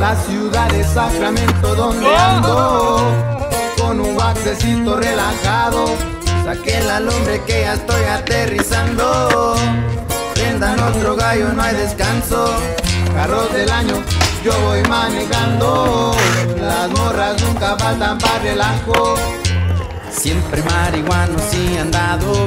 La ciudad de Sacramento donde ¡Oh! ando Con un baxecito relajado. Saqué la lumbre que ya estoy aterrizando. Prendan otro gallo, no hay descanso. Carros del año, yo voy manejando. Las morras nunca faltan para relajo. Siempre marihuano, sí andado